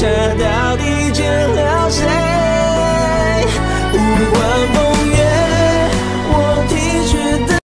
下到底